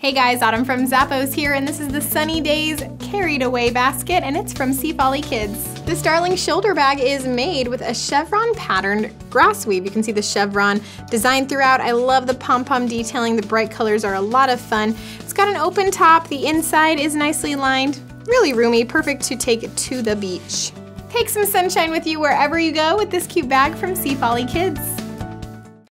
Hey guys, Autumn from Zappos here, and this is the Sunny Daze Carried Away basket, and it's from Seafolly Kids. This darling shoulder bag is made with a chevron patterned grass weave. You can see the chevron design throughout. I love the pom-pom detailing. The bright colors are a lot of fun. It's got an open top. The inside is nicely lined. Really roomy, perfect to take to the beach. Take some sunshine with you wherever you go with this cute bag from Seafolly Kids.